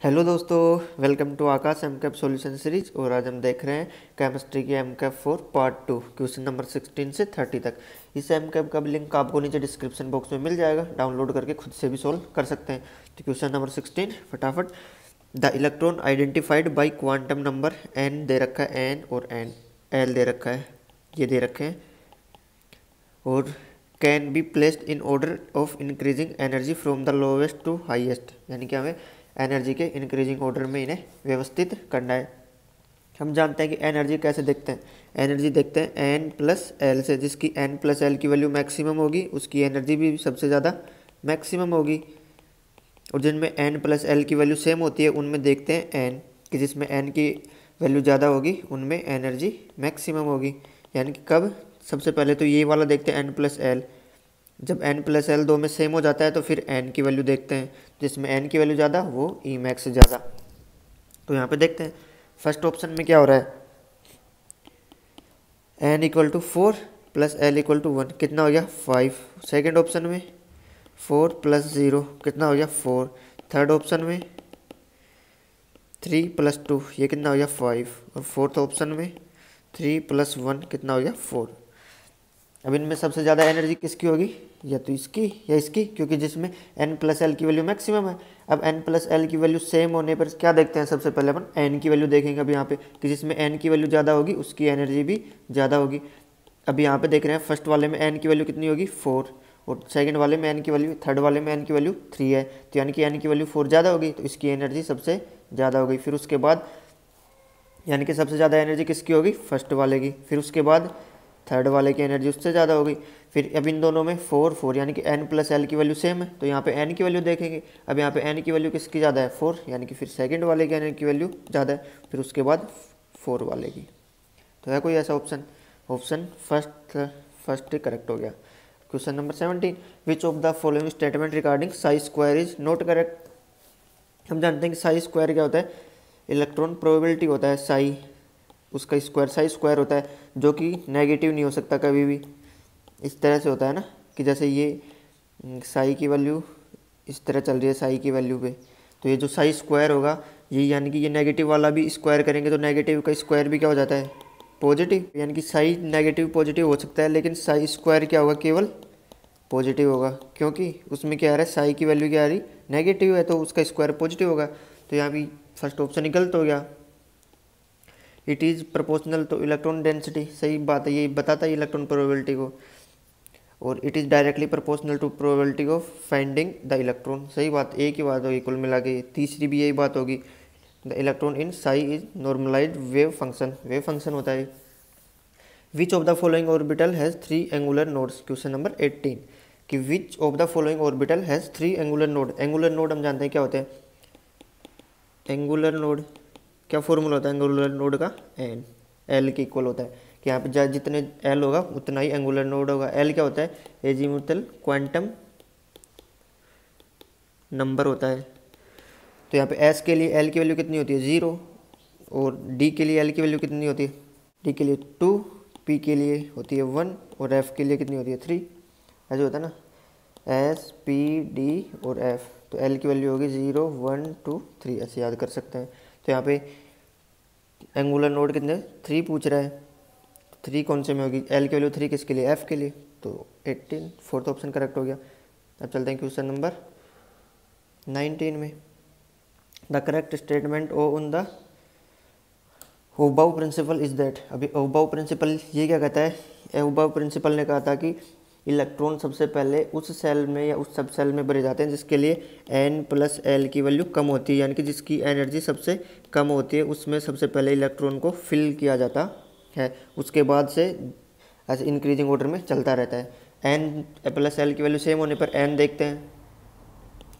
Hello दोस्तों, welcome to Aakash M cap solution series और आज हम देख रहे हैं केमिस्ट्री के M cap four part two question number sixteen से थर्टी तक। इस एम कैप का भी लिंक आपको नीचे डिस्क्रिप्शन बॉक्स में मिल जाएगा डाउनलोड करके खुद से भी सोल्व कर सकते हैं। तो क्वेश्चन नंबर सिक्सटीन फटाफट। The electron identified by quantum number n दे रखा है एन और एन एल दे रखा है, ये दे रखे हैं। और can be placed in order of increasing energy from the lowest to highest यानी कि हमें एनर्जी के इंक्रीजिंग ऑर्डर में इन्हें व्यवस्थित करना है। हम जानते हैं कि एनर्जी कैसे देखते हैं। एनर्जी देखते हैं एन प्लस एल से, जिसकी एन प्लस एल की वैल्यू मैक्सिमम होगी, उसकी एनर्जी भी सबसे ज़्यादा मैक्सिमम होगी। और जिनमें एन प्लस एल की वैल्यू सेम होती है, उनमें देखते हैं एन कि जिसमें एन की वैल्यू ज़्यादा होगी, उनमें एनर्जी मैक्सिमम होगी। यानी कि कब? सबसे पहले तो ये वाला देखते हैं एन प्लस एल जब एन प्लस एल दो में सेम हो जाता है तो फिर एन की वैल्यू देखते हैं। जिसमें एन की वैल्यू ज़्यादा, वो ई मैक्स से ज़्यादा। तो यहाँ पे देखते हैं। फ़र्स्ट ऑप्शन में क्या हो रहा है? N equal to four plus l equal to one कितना हो गया? फाइव सेकेंड ऑप्शन में फोर प्लस ज़ीरो कितना हो गया? फोर थर्ड ऑप्शन में थ्री प्लस टू ये कितना हो गया? फाइव और फोर्थ ऑप्शन में थ्री प्लस वन कितना हो गया? फोर अब इनमें सबसे ज़्यादा एनर्जी किसकी होगी? या तो इसकी, या इसकी, क्योंकि जिसमें एन प्लस एल की वैल्यू मैक्सिमम है। अब एन प्लस एल की वैल्यू सेम होने पर क्या देखते हैं सबसे पहले अपन? एन की वैल्यू देखेंगे अब यहाँ पे, कि जिसमें एन की वैल्यू ज़्यादा होगी, उसकी एनर्जी भी ज़्यादा होगी। अब यहाँ पे देख रहे हैं फ़र्स्ट वाले में एन की वैल्यू कितनी होगी? फोर और सेकंड वाले में एन की वैल्यू थर्ड वाले में एन की वैल्यू थ्री है। तो यानी कि एन की वैल्यू फोर ज़्यादा होगी तो इसकी एनर्जी सबसे ज़्यादा होगी। फिर उसके बाद, यानी कि सबसे ज़्यादा एनर्जी किसकी होगी? फ़र्स्ट वाले की। फिर उसके बाद थर्ड वाले की एनर्जी उससे ज़्यादा होगी। फिर अब इन दोनों में फोर फोर यानी कि एन प्लस एल की वैल्यू सेम है। तो यहाँ पे एन की वैल्यू देखेंगे। अब यहाँ पे एन की वैल्यू किसकी ज़्यादा है? फोर यानी कि फिर सेकंड वाले की एन की वैल्यू ज़्यादा है। फिर उसके बाद फोर वाले की। तो है कोई ऐसा option option first first correct हो गया। Question number seventeen which of the following statement regarding psi square is not correct हम जानते हैं कि साइज़ स्क्वायर क्या होता है? इलेक्ट्रॉन प्रोबेबिलिटी होता है साई उसका स्क्वायर साइज़ स्क्वायर होता है, जो कि नेगेटिव नहीं हो सकता कभी भी। इस तरह से होता है ना, कि जैसे ये साई की वैल्यू इस तरह चल रही है साई की वैल्यू पे। तो ये जो साई स्क्वायर होगा, ये यानी कि ये नेगेटिव वाला भी स्क्वायर करेंगे तो नेगेटिव का स्क्वायर भी क्या हो जाता है? पॉजिटिव यानी कि साई नेगेटिव पॉजिटिव हो सकता है, लेकिन साई स्क्वायर क्या होगा? केवल पॉजिटिव होगा। क्योंकि उसमें क्या आ रहा है? साई की वैल्यू क्या आ रही? नेगेटिव है तो उसका स्क्वायर पॉजिटिव होगा। तो यहाँ भी फ़र्स्ट ऑप्शन गलत हो गया। It is proportional to electron density सही बात है, ये बताता है इलेक्ट्रॉन प्रोबेबिलिटी को। और it is directly proportional to probability of finding the electron सही बात एक ही बात होगी, कुल मिला के। तीसरी भी यही बात होगी। The electron in psi is normalise wave function wave function होता है। Which of the following orbital has three angular nodes question number eighteen कि which of the following orbital has three angular node angular node हम जानते हैं क्या होते हैं? Angular node क्या फॉर्मूला होता है? एंगुलर नोड का? एन एल के इक्वल होता है। कि यहाँ पे जितने एल होगा, उतना ही एंगुलर नोड होगा। एल क्या होता है? एजीमुथल क्वांटम नंबर होता है। तो यहाँ पे एस के लिए एल की वैल्यू कितनी होती है? ज़ीरो और डी के लिए एल की वैल्यू कितनी होती है? डी के लिए टू पी के लिए होती है वन और एफ़ के लिए कितनी होती है? थ्री ऐसे होता है ना? एस पी डी और एफ़ तो एल की वैल्यू होगी ज़ीरो वन टू थ्री ऐसे याद कर सकते हैं। तो यहाँ पे एंगुलर नोड कितने थ्री पूछ रहा है। थ्री कौन से में होगी? एल की वैल्यू थ्री किसके लिए? एफ़ के लिए। तो एट्टीन फोर्थ ऑप्शन करेक्ट हो गया। अब चलते हैं क्वेश्चन नंबर नाइनटीन में। The correct statement on the Aufbau principle is that अभी ओबाउ प्रिंसिपल ये क्या कहता है? ओबाउ प्रिंसिपल ने कहा था कि इलेक्ट्रॉन सबसे पहले उस सेल में या उस सब सेल में भरे जाते हैं, जिसके लिए एन प्लस एल की वैल्यू कम होती है, यानी कि जिसकी एनर्जी सबसे कम होती है, उसमें सबसे पहले इलेक्ट्रॉन को फिल किया जाता है। उसके बाद से ऐसे इंक्रीजिंग ऑर्डर में चलता रहता है। एन प्लस एल की वैल्यू सेम होने पर एन देखते हैं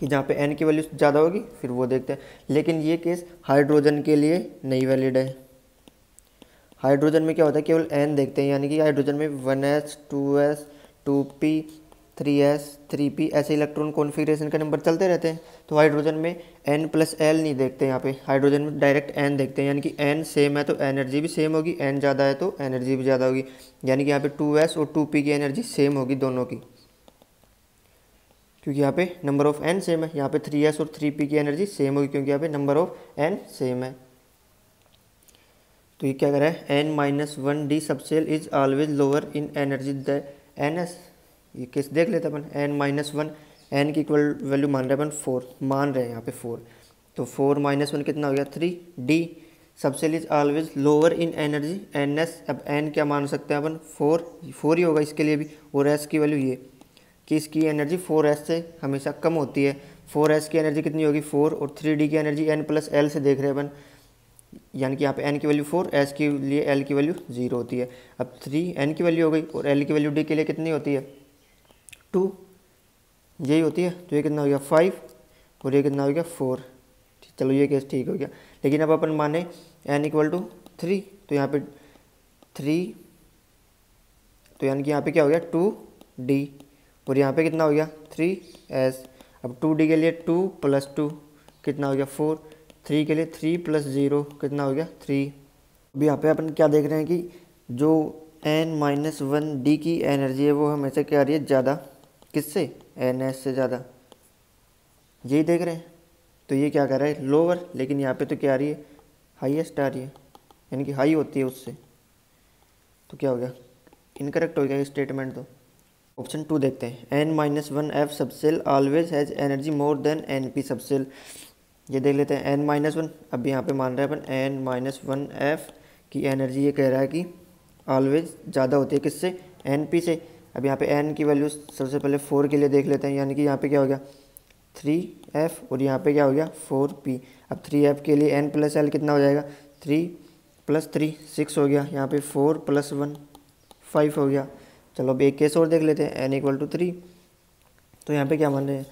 कि जहाँ पे एन की वैल्यू ज़्यादा होगी, फिर वो देखते हैं। लेकिन ये केस हाइड्रोजन के लिए नहीं वैलिड है। हाइड्रोजन में क्या होता है, केवल एन देखते हैं, यानी कि हाइड्रोजन में one s two s two p, three s, three p, ऐसे इलेक्ट्रॉन कॉन्फ़िगरेशन के नंबर चलते रहते हैं। तो हाइड्रोजन में एन प्लस एल नहीं देखते यहाँ पे। हाइड्रोजन में डायरेक्ट एन देखते हैं, यानी कि एन सेम है तो एनर्जी भी सेम होगी एन ज़्यादा है तो एनर्जी भी ज़्यादा होगी। यानी कि यहाँ पे टू एस और टू पी की एनर्जी सेम होगी दोनों की। क्योंकि यहाँ पे नंबर ऑफ़ एन सेम है, यहाँ पे थ्री एस और थ्री पी की एनर्जी सेम होगी, क्योंकि यहाँ पे नंबर ऑफ़ एन सेम है। तो ये क्या कर रहा है? N minus one d subshell is always lower in energy the n s, ये केस, देख लेते अपन, एन माइनस वन, एन की इक्वल वैल्यू मान रहे अपन फोर मान रहे हैं यहाँ पे फोर तो फोर माइनस वन कितना हो गया? Three d subshell is always lower in energy n s अब एन क्या मान सकते हैं अपन? फोर फोर ही होगा इसके लिए भी, और एस की वैल्यू ये, कि इसकी एनर्जी फोर एस से हमेशा कम होती है। फोर एस की एनर्जी कितनी होगी? फोर और थ्री डी की एनर्जी एन प्लस एल से देख रहे हैं अपन। यानी कि यहाँ पे एन की वैल्यू फोर एस के लिए एल की वैल्यू ज़ीरो होती है। अब थ्री एन की वैल्यू हो गई और एल की वैल्यू डी के लिए कितनी होती है? टू यही होती है। तो ये कितना हो गया? फाइव और ये कितना हो गया? फोर चलो ये केस ठीक हो गया। लेकिन अब अपन माने एन इक्वल टू थ्री तो यहाँ पे थ्री तो यानी कि यहाँ पे क्या हो गया? टू डी और यहाँ पे कितना हो गया? थ्री एस अब टू डी के लिए टू प्लस टू कितना हो गया? फोर थ्री के लिए थ्री प्लस ज़ीरो कितना हो गया? थ्री अभी यहाँ पे अपन क्या देख रहे हैं कि जो एन माइनस वन डी की एनर्जी है, वो हमेशा क्या आ रही है? ज़्यादा। किससे? एन एस से ज़्यादा। यही देख रहे हैं। तो ये क्या कर रहा है? लोअर लेकिन यहाँ पे तो क्या आ रही है? हाईएस्ट आ रही है। यानी कि हाई होती है उससे। तो क्या हो गया? इनकरेक्ट हो गया ये स्टेटमेंट तो। ऑप्शन टू देखते हैं। N minus one f subshell always has energy more than n p subshell. ये देख लेते हैं एन माइनस वन अब यहाँ पे मान रहे हैं अपन एन माइनस वन एफ़ की एनर्जी ये कह रहा है कि ऑलवेज ज़्यादा होती है किससे? एन पी से। अब यहाँ पे एन की वैल्यू सबसे पहले फोर के लिए देख लेते हैं, यानी कि यहाँ पे क्या हो गया? थ्री एफ़ और यहाँ पे क्या हो गया? फोर पी अब थ्री एफ़ के लिए एन प्लस एल कितना हो जाएगा? थ्री प्लस थ्री सिक्स हो गया। यहाँ पे फोर प्लस वन फाइव हो गया। चलो अब एक केस और देख लेते हैं एन इक्वल टू थ्री तो यहाँ पे क्या मान रहे हैं?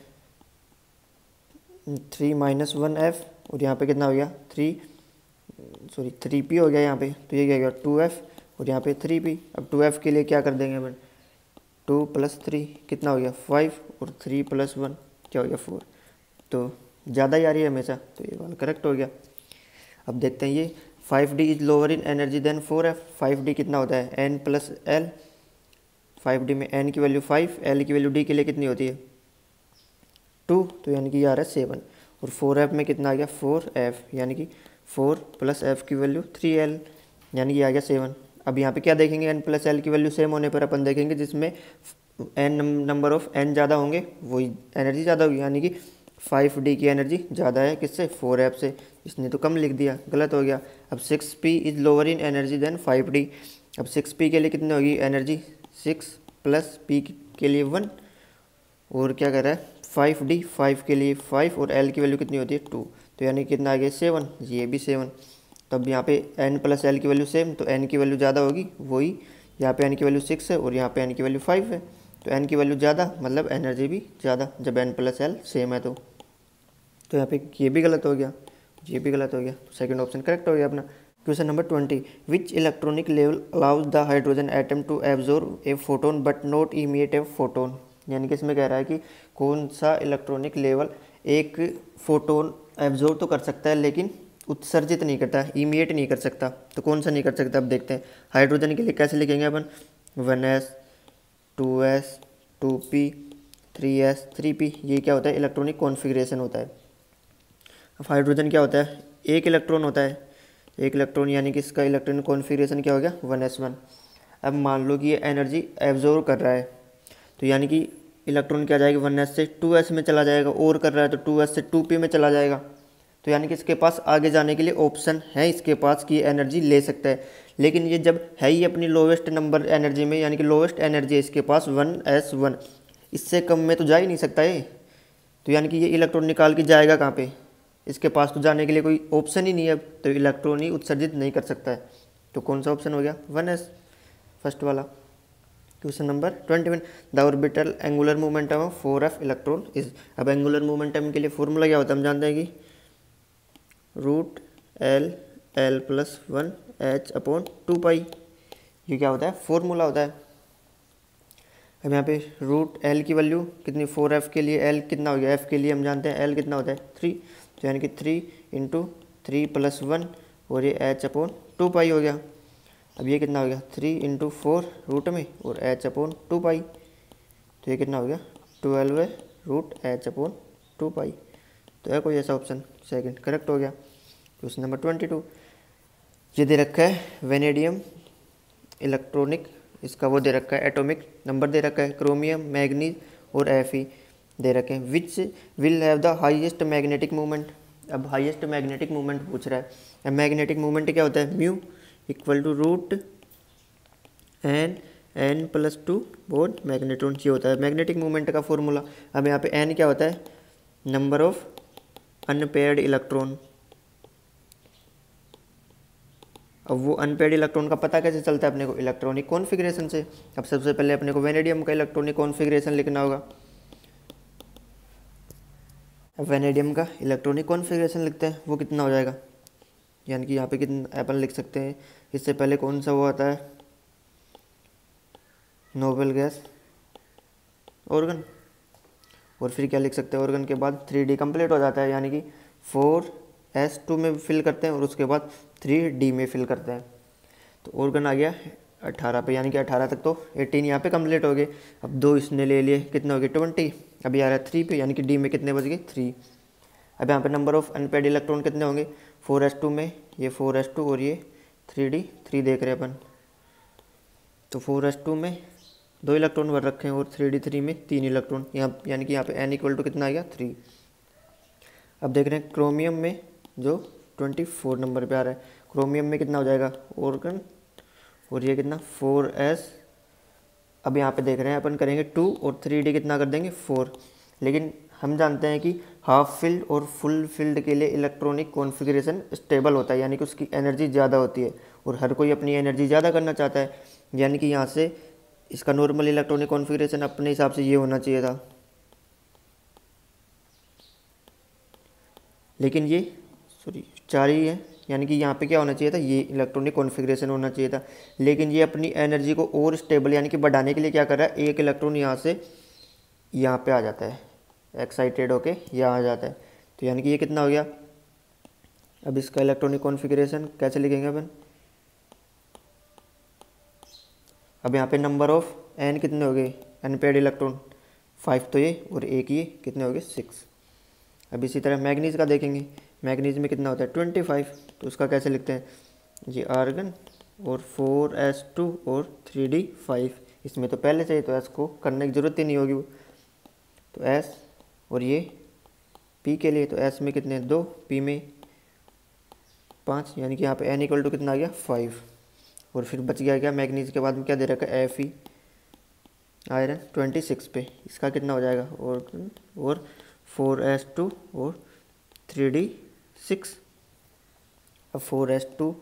थ्री माइनस वन एफ़, और यहाँ पे कितना हो गया? थ्री सॉरी थ्री पी हो गया यहाँ पे। तो ये क्या गया? टू एफ़, और यहाँ पे थ्री पी। अब टू एफ़ के लिए क्या कर देंगे अपन? टू प्लस थ्री कितना हो गया? फाइव, और थ्री प्लस वन, क्या हो गया? फोर। तो ज़्यादा ही आ रही है हमेशा। तो ये वाला करेक्ट हो गया। अब देखते हैं ये। Five d is lower in energy than four f. Five d कितना होता है? N plus l. Five d में एन की वैल्यू फाइव, एल की वैल्यू डी के लिए कितनी होती है? टू तो यानी कि ये आ रहा है सेवन। और फोर एफ़ में कितना आ गया? फोर एफ़, यानी कि फोर प्लस एफ़ की वैल्यू थ्री एल, यानी कि आ गया सेवन। अब यहाँ पे क्या देखेंगे? एन प्लस एल की वैल्यू सेम होने पर अपन देखेंगे जिसमें एन नंबर ऑफ़ एन ज़्यादा होंगे, वही एनर्जी ज़्यादा होगी। यानी कि फाइव डी की एनर्जी ज़्यादा है किससे? फोर एफ़ से। इसने तो कम लिख दिया, गलत हो गया। अब six p is lower in energy than five d. अब सिक्स पी के लिए कितनी होगी? एनर्जी सिक्स प्लस पी के लिए वन। और क्या कर रहा है? फाइव डी फाइव के लिए फाइव और एल की वैल्यू कितनी होती है? टू तो यानी कितना आ गया? सेवन ये भी सेवन तो अब यहाँ पे एन प्लस एल की वैल्यू सेम तो एन की वैल्यू ज़्यादा होगी, वही यहाँ पे एन की वैल्यू सिक्स है और यहाँ पे एन की वैल्यू फाइव है. तो एन की वैल्यू ज़्यादा मतलब एनर्जी भी ज़्यादा, जब एन प्लस एल सेम है तो। तो यहाँ पे ये भी गलत हो गया, ये भी गलत हो गया। तो सेकेंड ऑप्शन करेक्ट हो गया अपना। Question number twenty which electronic level allows the hydrogen atom to absorb a photon but not emit a photon यानी कि इसमें कह रहा है कि कौन सा इलेक्ट्रॉनिक लेवल एक फोटोन एब्जॉर्व तो कर सकता है, लेकिन उत्सर्जित नहीं करता इमिएट नहीं कर सकता। तो कौन सा नहीं कर सकता? अब देखते हैं। हाइड्रोजन के लिए कैसे लिखेंगे अपन? One s two s two p three s three p ये क्या होता है? इलेक्ट्रॉनिक कॉन्फ़िगरेशन होता है। अब हाइड्रोजन क्या होता है? एक इलेक्ट्रॉन होता है। एक इलेक्ट्रॉन यानी कि इसका इलेक्ट्रॉनिक कॉन्फ़िगरेशन क्या हो गया? वन एस वन अब मान लो कि ये एनर्जी एब्जॉर्व कर रहा है। तो यानी कि इलेक्ट्रॉन क्या जाएगी? वन एस से टू एस में चला जाएगा। और कर रहा है तो टू एस से टू पी में चला जाएगा। तो यानी कि इसके पास आगे जाने के लिए ऑप्शन है, इसके पास कि एनर्जी ले सकता है। लेकिन ये जब है ही अपनी लोवेस्ट नंबर एनर्जी में, यानी कि लोवेस्ट एनर्जी है इसके पास वन एस वन। इससे कम में तो जा ही नहीं सकता ये। तो यानी कि ये इलेक्ट्रॉन निकाल के जाएगा कहाँ पे? इसके पास तो जाने के लिए कोई ऑप्शन ही नहीं है तो इलेक्ट्रॉन ही उत्सर्जित नहीं कर सकता है। तो कौन सा ऑप्शन हो गया? वन एस, फ़र्स्ट वाला। Question number twenty one the orbital angular momentum of four f electron is अब एंगुलर मोमेंटम के लिए फॉर्मूला क्या होता है हम जानते हैं कि root l l plus one h upon two pi ये क्या होता है? फॉर्मूला होता है। अब यहाँ पे रूट एल की वैल्यू कितनी? फोर एफ़ के लिए एल कितना हो गया? एफ़ के लिए हम जानते हैं एल कितना होता है? थ्री तो यानी कि three into three plus one और ये एच अपॉन टू पाई हो गया। अब ये कितना हो गया? थ्री इंटू फोर रूट में और एच अपॉन टू पाई तो ये कितना हो गया? Twelve root h upon two pi तो है कोई ऐसा ऑप्शन सेकंड करेक्ट हो गया। क्वेश्चन नंबर ट्वेंटी टू ये दे रखा है वेनेडियम इलेक्ट्रॉनिक इसका वो दे रखा है एटॉमिक नंबर दे रखा है क्रोमियम मैग्नीज और एफ़ दे रखे हैं। Which will have the highest magnetic movement अब हाईएस्ट मैग्नेटिक मूवमेंट पूछ रहा है। मैग्नेटिक मूवमेंट क्या होता है? Mu equal to root n n plus two Bohr magneton ये होता है। मैग्नेटिक मूवमेंट का फॉर्मूला, अब यहाँ पे एन क्या होता है? Number of unpaired electron. अब वो अनपेड इलेक्ट्रॉन का पता कैसे चलता है अपने को? इलेक्ट्रॉनिक कॉन्फ़िगरेशन से। अब सबसे पहले अपने को वेनेडियम का इलेक्ट्रॉनिक कॉन्फ़िगरेशन लिखना होगा। अब वेनेडियम का इलेक्ट्रॉनिक कॉन्फ़िगरेशन लिखते हैं, वो कितना हो जाएगा? यानी कि यहाँ पे कितना अपन लिख सकते हैं। इससे पहले कौन सा वो आता है नोबल गैस ऑर्गन और फिर क्या लिख सकते हैं? ऑर्गन के बाद थ्री डी कंप्लीट हो जाता है, यानी कि फोर एस टू में फिल करते हैं और उसके बाद थ्री डी में फिल करते हैं। तो ऑर्गन आ गया अट्ठारह पे, यानी कि अठारह तक तो एटीन यहाँ पे कंप्लीट हो गए। अब दो इसने ले लिए, कितने हो गए? ट्वेंटी अभी आ रहा है थ्री पे, यानी कि डी में कितने बज गए? थ्री अब यहाँ पे नंबर ऑफ़ अनपेड इलेक्ट्रॉन कितने होंगे? फोर एस टू में, ये फोर एस टू और ये थ्री डी थ्री देख रहे हैं अपन। तो फोर एस टू में दो इलेक्ट्रॉन भर रखे हैं और थ्री डी थ्री में तीन इलेक्ट्रॉन यहाँ, यानी कि यहाँ पे एन इक्वल टू कितना आ गया? थ्री अब देख रहे हैं क्रोमियम में जो ट्वेंटी फोर नंबर पे आ रहा है। क्रोमियम में कितना हो जाएगा? ऑर्गन और ये कितना? फोर एस अब यहाँ पे देख रहे हैं, अपन करेंगे टू और थ्री डी कितना कर देंगे? फोर लेकिन हम जानते हैं कि हाफ़ फ़ील्ड और फुल फ़ील्ड के लिए इलेक्ट्रॉनिक कॉन्फ़िगरेशन स्टेबल होता है, यानी कि उसकी एनर्जी ज़्यादा होती है और हर कोई अपनी एनर्जी ज़्यादा करना चाहता है, यानी कि यहाँ से इसका नॉर्मल इलेक्ट्रॉनिक कॉन्फ़िगरेशन अपने हिसाब से ये होना चाहिए था। लेकिन ये सॉरी चार ही है, यानी कि यहाँ पे क्या होना चाहिए था, ये इलेक्ट्रॉनिक कॉन्फ़िगरेशन होना चाहिए था। लेकिन ये अपनी एनर्जी को और स्टेबल यानी कि बढ़ाने के लिए क्या कर रहा है, एक इलेक्ट्रॉन यहाँ से यहाँ पे आ जाता है। एक्साइटेड होके यहाँ आ जाता है। तो यानी कि ये कितना हो गया? अब इसका इलेक्ट्रॉनिक कॉन्फ़िगरेशन कैसे लिखेंगे अपन? अब यहाँ पे नंबर ऑफ़ एन कितने हो गए? अनपेड इलेक्ट्रॉन फाइव तो ये और एक ये कितने हो गए? सिक्स अब इसी तरह मैग्नीज का देखेंगे। मैग्नीज में कितना होता है? ट्वेंटी फाइव तो उसका कैसे लिखते हैं? ये आर्गन और फोर एस टू और थ्री डी फाइव इसमें तो पहले ही तो एस को करने की ज़रूरत ही नहीं होगी वो। तो एस और ये पी के लिए तो एस में कितने दो। पी में पाँच, यानी कि यहाँ पे एन इक्वल टू कितना आ गया? फाइव और फिर बच गया क्या? मैग्नीज के बाद में क्या दे रखा है? F E iron twenty six पे। इसका कितना हो जाएगा? और और फोर एस टू और थ्री डी सिक्स अब फोर एस टू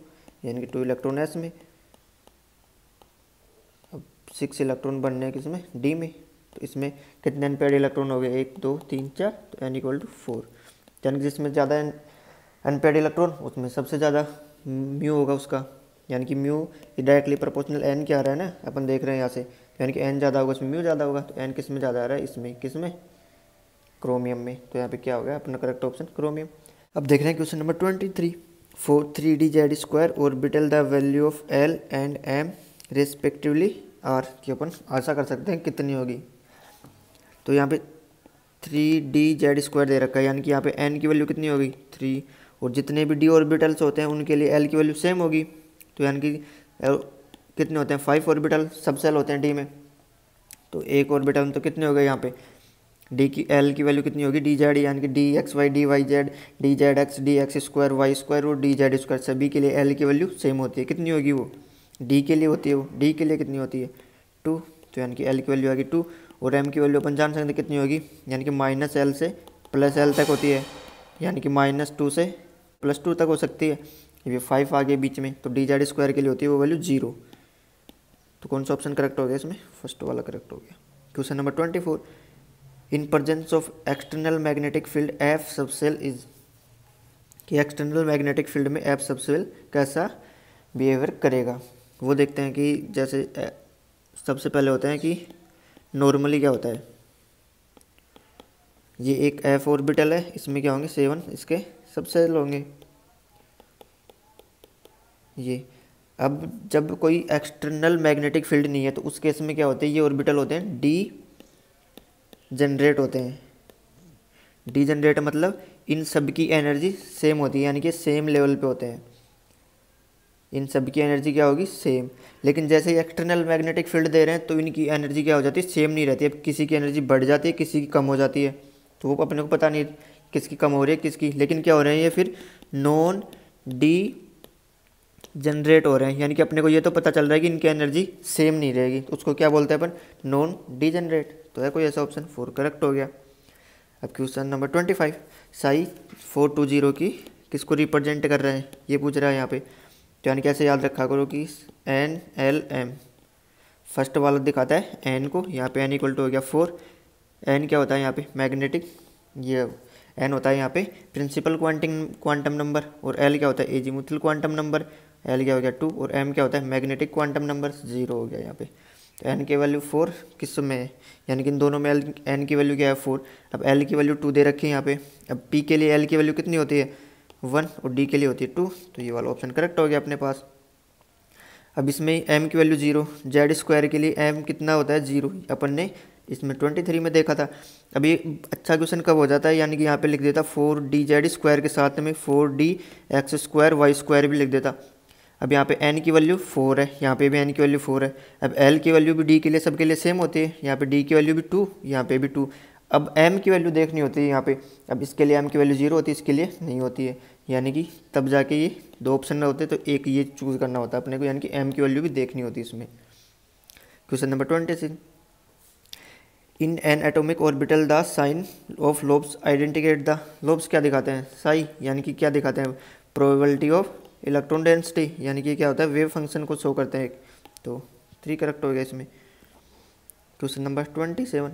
यानी कि टू इलेक्ट्रॉन एस में। अब सिक्स इलेक्ट्रॉन बनने के इसमें डी में। तो इसमें कितने अनपेड इलेक्ट्रॉन हो गए? एक, दो, तीन, चार तो एन इक्वल टू फोर यानी कि जिसमें ज़्यादा अनपेड इलेक्ट्रॉन, उसमें सबसे ज़्यादा म्यू होगा उसका। यानी कि म्यू डायरेक्टली प्रोपोर्शनल एन क्या आ रहा है ना? अपन देख रहे हैं यहाँ से। यानी कि एन ज़्यादा होगा, उसमें म्यू ज़्यादा होगा तो एन किसमें ज़्यादा आ रहा है? इसमें किसमें क्रोमियम में। तो यहाँ पे क्या हो गया? अपना करेक्ट ऑप्शन क्रोमियम अब देख रहे हैं question number twenty three four three d z square और orbital the value of l and m respectively are की अपन आशा कर सकते हैं कितनी होगी। तो यहाँ पे थ्री डी जेड स्क्वायर दे रखा है, यानी कि यहाँ पे एन की वैल्यू कितनी होगी? थ्री और जितने भी डी ऑर्बिटल्स होते हैं, उनके लिए एल की वैल्यू सेम होगी। तो यानी कि कितने होते हैं? फाइव ऑर्बिटल सब सेल होते हैं डी में। तो एक ऑर्बिटल में तो कितने हो गए यहाँ पे? डी की एल की वैल्यू कितनी होगी? डी जेड यानी कि d x y d y z d z x d x square y square और डी जेड स्क्वायर सभी के लिए एल की वैल्यू सेम होती है। कितनी होगी वो? डी के लिए होती है वो। डी के लिए कितनी होती है? टू तो यानी कि एल की वैल्यू आएगी टू और एम की वैल्यू अपन जान सकते हैं कितनी होगी। यानी कि माइनस एल से प्लस एल तक होती है। यानी कि माइनस टू से प्लस टू तक हो सकती है। ये फाइव आ गया बीच में तो डी जेड स्क्वायर के लिए होती है वो वैल्यू ज़ीरो तो कौन सा ऑप्शन करेक्ट हो गया इसमें? फ़र्स्ट वाला करेक्ट हो गया। Question number twenty four in presence of external magnetic field f subshell is कि एक्सटर्नल मैग्नेटिक फ़ील्ड में एफ़ सबसेल कैसा बिहेवियर करेगा? वो देखते हैं कि जैसे सबसे पहले होते हैं कि नॉर्मली क्या होता है? ये एक एफ़ ऑर्बिटल है, इसमें क्या होंगे? सेवन इसके सबसेल होंगे। ये, अब जब कोई एक्सटर्नल मैग्नेटिक फ़ील्ड नहीं है तो उस केस में क्या होते हैं? ये ऑर्बिटल होते हैं डी जनरेट होते हैं। डी जनरेट मतलब इन सब की एनर्जी सेम होती है, यानी कि सेम लेवल पे होते हैं। इन सब की एनर्जी क्या होगी? सेम लेकिन जैसे ही एक्सटर्नल मैग्नेटिक फ़ील्ड दे रहे हैं तो इनकी एनर्जी क्या हो जाती है? सेम नहीं रहती। है किसी की एनर्जी बढ़ जाती है, किसी की कम हो जाती है। तो वो अपने को पता नहीं किसकी कम हो रही है, किसकी। लेकिन क्या हो रहे हैं ये फिर नॉन डी जनरेट हो रहे हैं। यानी कि अपने को ये तो पता चल रहा है कि इनकी एनर्जी सेम नहीं रहेगी। तो उसको क्या बोलते हैं अपन? नॉन डी जनरेट तो है कोई ऐसा ऑप्शन फोर करेक्ट हो गया। अब question number twenty five psi four two zero की किसको रिप्रेजेंट कर रहे हैं? ये पूछ रहा है यहाँ पे। तो यानी कैसे याद रखा करो कि एन, एल, एम। फ़र्स्ट वाला दिखाता है, एन को, यहाँ पे एन इक्वल टू हो गया फोर एन क्या होता है यहाँ पे? मैग्नेटिक ये एन होता है यहाँ पे प्रिंसिपल क्वांटिंग क्वांटम नंबर और एल क्या होता है? एजीमुथल क्वांटम नंबर एल क्या हो गया? टू और एम क्या होता है? मैग्नेटिक क्वांटम नंबर ज़ीरो हो गया यहाँ पे। तो एन की वैल्यू फोर किसमें है? यानी कि इन दोनों में एल एन की वैल्यू क्या है? फोर अब एल की वैल्यू टू दे रखी है यहाँ पे। अब पी के लिए एल की वैल्यू कितनी होती है? वन और डी के लिए होती है टू तो ये वाला ऑप्शन करेक्ट हो गया अपने पास। अब इसमें एम की वैल्यू ज़ीरो जेड स्क्वायर के लिए एम कितना होता है ज़ीरो अपन ने इसमें ट्वेंटी थ्री में देखा था। अभी अच्छा क्वेश्चन कब हो जाता है? यानी कि यहाँ पे लिख देता फोर डी जेड स्क्वायर के साथ में four d x square y square भी लिख देता। अब यहाँ पे एन की वैल्यू फोर है, यहाँ पे भी एन की वैल्यू फोर है। अब एल की वैल्यू भी डी के लिए, सबके लिए सेम होती है, यहाँ पे डी की वैल्यू भी टू यहाँ पे भी टू अब एम की वैल्यू देखनी होती है यहाँ पे। अब इसके लिए एम की वैल्यू ज़ीरो होती है, इसके लिए नहीं होती है। यानी कि तब जाके ये दो ऑप्शन होते तो एक ये चूज़ करना होता है अपने को, यानी कि एम की वैल्यू भी देखनी होती है इसमें। Question number twenty six in an atomic orbital the sign of lobes indicates the lobes क्या दिखाते हैं? साई यानी कि क्या दिखाते हैं? प्रोबेबिलिटी ऑफ़ इलेक्ट्रॉन डेंसिटी यानी कि क्या होता है? वेव फ़ंक्शन को शो करते हैं तो थ्री करेक्ट हो गया इसमें। Question number twenty seven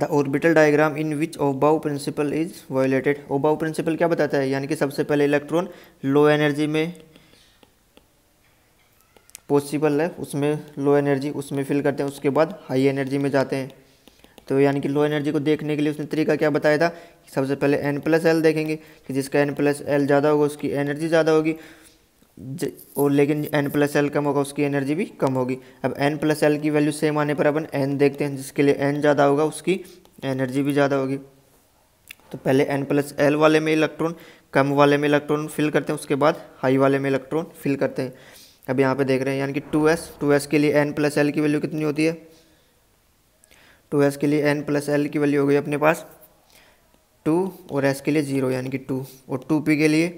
the orbital diagram in which Aufbau principle is violated Aufbau principle क्या बताता है? यानी कि सबसे पहले इलेक्ट्रॉन लो एनर्जी में पॉसिबल है, उसमें लो एनर्जी उसमें फिल करते हैं, उसके बाद हाई एनर्जी में जाते हैं। तो यानी कि लो एनर्जी को देखने के लिए उसने तरीका क्या बताया था? सबसे पहले एन प्लस एल देखेंगे, कि जिसका एन प्लस एल ज़्यादा होगा, उसकी एनर्जी ज़्यादा होगी। और लेकिन एन प्लस एल कम होगा, उसकी एनर्जी भी कम होगी। अब एन प्लस एल की वैल्यू सेम आने पर अपन एन देखते हैं, जिसके लिए एन ज़्यादा होगा, उसकी एनर्जी भी ज़्यादा होगी। तो पहले एन प्लस एल वाले में इलेक्ट्रॉन कम वाले में इलेक्ट्रॉन फिल करते हैं, उसके बाद हाई वाले में इलेक्ट्रॉन फिल करते हैं। अब यहाँ पे देख रहे हैं, यानी कि टू एस टू एस के लिए एन प्लस एल की वैल्यू कितनी होती है? टू एस के लिए एन प्लस एल की वैल्यू हो गई अपने पास टू और एस के लिए ज़ीरो यानी कि टू और टू पी के लिए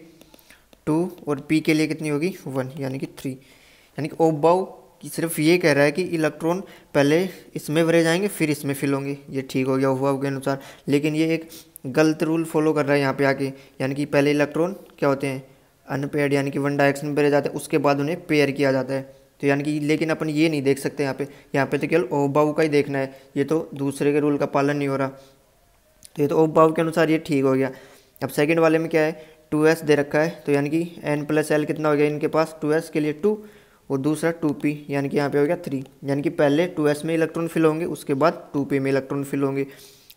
टू और पी के लिए कितनी होगी? वन, यानी कि थ्री यानी कि ओबाउ सिर्फ़ ये कह रहा है कि इलेक्ट्रॉन पहले इसमें भरे जाएँगे, फिर इसमें फिल होंगे। ये ठीक हो गया हुआ के अनुसार। लेकिन ये एक गलत रूल फॉलो कर रहा है यहाँ पे आके। यानी कि पहले इलेक्ट्रॉन क्या होते हैं? अनपेड यानी कि वन डायरेक्शन में भरे जाते हैं, उसके बाद उन्हें पेयर किया जाता है। तो यानी कि, लेकिन अपन ये नहीं देख सकते यहाँ पे। यहाँ पे तो केवल ओबाऊ का ही देखना है। ये तो दूसरे के रूल का पालन नहीं हो रहा। तो ये तो ओबाऊ के अनुसार ये ठीक हो गया। अब सेकेंड वाले में क्या है? टू एस दे रखा है तो यानी कि एन प्लस एल कितना हो गया इनके पास? टू एस के लिए टू, और दूसरा टू पी, यानी कि यहाँ पे हो गया थ्री। यानी कि पहले टू एस में इलेक्ट्रॉन फिल होंगे, उसके बाद टू पी में इलेक्ट्रॉन फिल होंगे।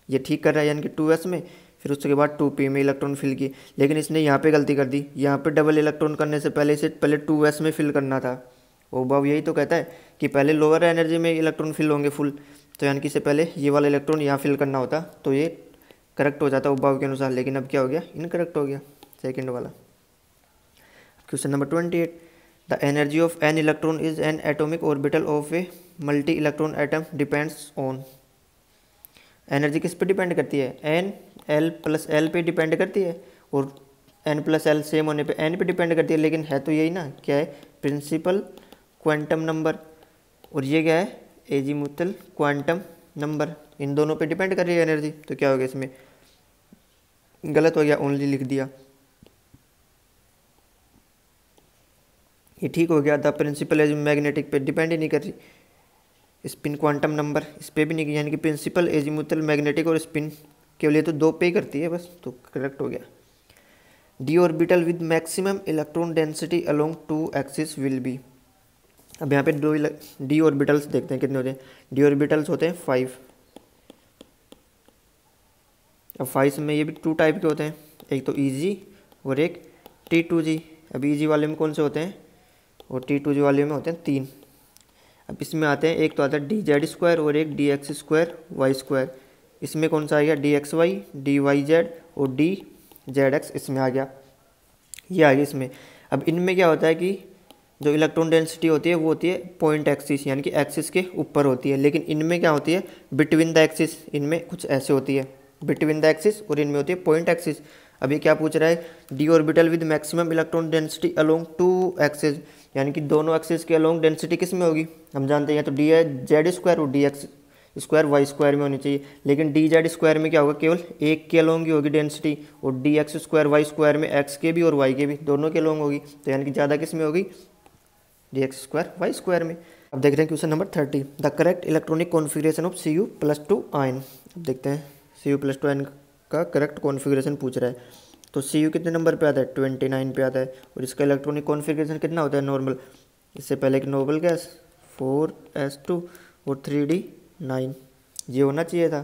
ये ठीक कर रहा है यानी कि टू एस में, फिर उसके बाद टू पी में इलेक्ट्रॉन फिल किए। लेकिन इसने यहाँ पे गलती कर दी। यहाँ पे डबल इलेक्ट्रॉन करने से पहले इसे, पहले टू एस में फिल करना था। वो बाब यही तो कहता है कि पहले लोअर एनर्जी में इलेक्ट्रॉन फिल होंगे फुल तो यानी कि इससे पहले ये वाला इलेक्ट्रॉन यहाँ फिल करना होता तो ये करेक्ट हो जाता उबाव के अनुसार। लेकिन अब क्या हो गया? इनकरेक्ट हो गया। सेकेंड वाला। Question number twenty eight the energy of an electron is an atomic orbital of a multi electron atom depends on energy किस पे डिपेंड करती है? एन एल प्लस एल पे डिपेंड करती है और एन प्लस एल सेम होने पे एन पे डिपेंड करती है, लेकिन है तो यही ना। क्या है? प्रिंसिपल क्वांटम नंबर और ये क्या है? एजीमुतल क्वांटम नंबर इन दोनों पे डिपेंड कर रही है एनर्जी तो क्या हो गया इसमें? गलत हो गया ओनली लिख दिया। ये ठीक हो गया, द प्रिंसिपल एज मैग्नेटिक पे डिपेंड ही नहीं कर रही। स्पिन क्वांटम नंबर, इस पर भी नहीं, यानी कि प्रिंसिपल एजीमुतल मैग्नेटिक और स्पिन केवल ये तो दो पे करती है बस तो करेक्ट हो गया। D orbital with maximum electron density along two axis will be. अब यहाँ पे दो डी ऑर्बिटल्स देखते हैं कितने होते हैं। डी ऑर्बिटल्स होते हैं फाइव। अब फाइव में ये भी टू टाइप के होते हैं, एक तो ईजी और एक टी टू जी अब ईजी वाले में कौन से होते हैं? और टी टू जी वाले में होते हैं तीन। अब इसमें आते हैं, एक तो आता है डी जेड स्क्वायर और एक d x square y square इसमें कौन सा आ गया? D x y d y z और डी जेड एक्स इसमें आ गया। ये आ गया इसमें। अब इनमें क्या होता है कि जो इलेक्ट्रॉन डेंसिटी होती है, वो होती है पॉइंट एक्सिस, यानी कि एक्सिस के ऊपर होती है। लेकिन इनमें क्या होती है? बिटवीन द एक्सिस, इनमें कुछ ऐसे होती है। बिटवीन द एक्सिस और इनमें होती है पॉइंट एक्सिस। अभी क्या पूछ रहा है? D orbital with maximum electron density along two axis यानी कि दोनों एक्सिस के अलोंग डेंसिटी किसमें होगी? हम जानते हैं तो डी जेड स्क्वायर और d x square y square में होनी चाहिए। लेकिन डी जेड स्क्वायर में क्या होगा? केवल एक के अलोंग ही होगी डेंसिटी और d x square y square में एक्स के भी और वाई के भी दोनों के अलोंग होगी। तो यानी कि ज़्यादा किसमें होगी? D x square y square में। अब देख रहे हैं question number thirty the correct electronic configuration of C U plus two ion अब देखते हैं। C U plus two yne का करेक्ट कॉन्फिग्रेशन पूछ रहा है। तो सी यू कितने नंबर पे आता है? ट्वेंटी नाइन पे आता है। और इसका इलेक्ट्रॉनिक कॉन्फ़िगरेशन कितना होता है? नॉर्मल इससे पहले कि noble gas four s two और थ्री डी नाइन ये होना चाहिए था।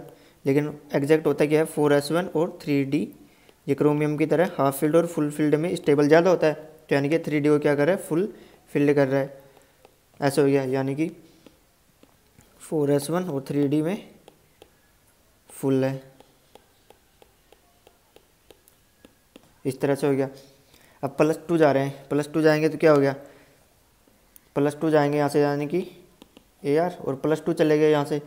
लेकिन एग्जैक्ट होता क्या है? फोर एस वन और थ्री डी ये क्रोमियम की तरह हाफ़ फ़ील्ड और फुल फ़ील्ड में स्टेबल ज़्यादा होता है। तो यानी कि थ्री डी को क्या कर रहा है? फुल फ़ील्ड कर रहा है। ऐसा हो गया। यानी कि फोर एस वन और थ्री डी में फुल है। इस तरह से हो गया। अब प्लस टू जा रहे हैं। प्लस टू जाएँगे तो क्या हो गया? प्लस टू जाएँगे यहाँ से यानी कि ए आर और प्लस टू चले गए यहाँ से।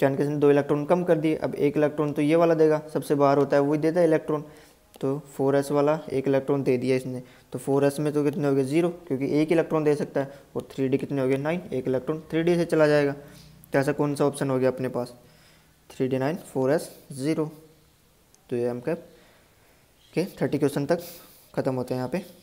चैन के दो इलेक्ट्रॉन कम कर दिए? अब एक इलेक्ट्रॉन तो ये वाला देगा। सबसे बाहर होता है वही देता है इलेक्ट्रॉन तो फोर एस वाला एक इलेक्ट्रॉन दे दिया इसने। तो फोर एस में तो कितने हो गए? ज़ीरो क्योंकि एक इलेक्ट्रॉन दे सकता है। और थ्री डी कितने हो गए? नाइन एक इलेक्ट्रॉन थ्री डी से चला जाएगा। तो ऐसा कौन सा ऑप्शन हो गया अपने पास? Three D nine four S zero तो ये हम कैप के थर्टी क्वेश्चन तक ख़त्म होते हैं यहाँ पे।